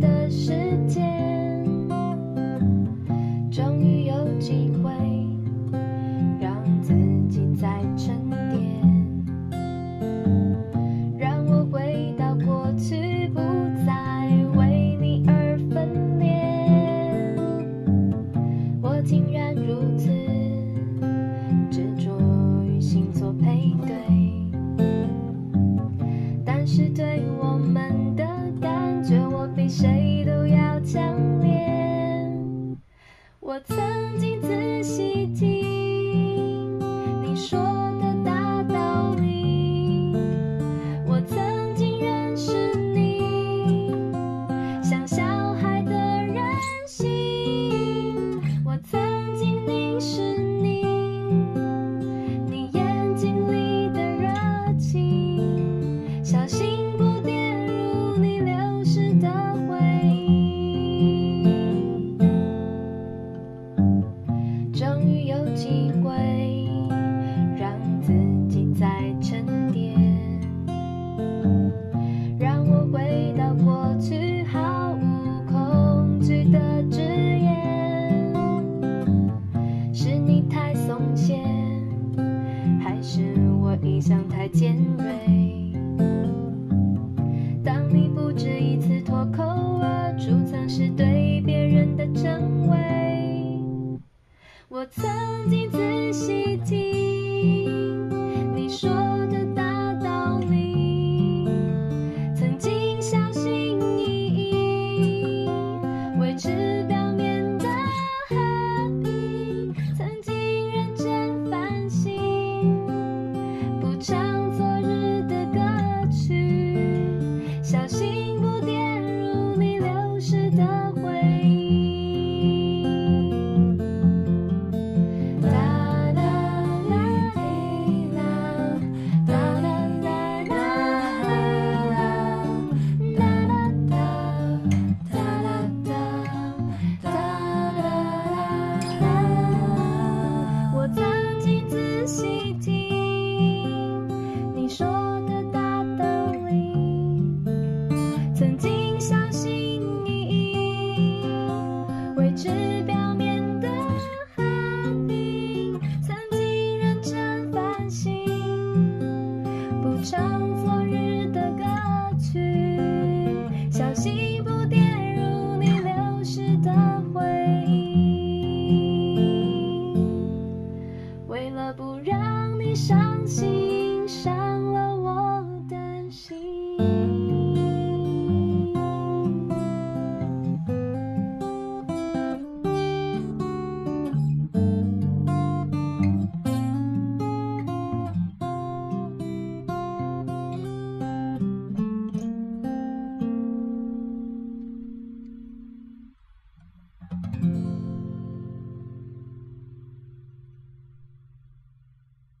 的时比谁都要强烈我曾经仔细终于有机会让自己再沉淀，让我回到过去毫无恐惧的直言。是你太松懈，还是我一向太坚我曾经说的大道理曾经小心翼翼维持表面的和平曾经认真反省不唱昨日的歌曲小心不跌入你流失的回忆为了不让你伤心伤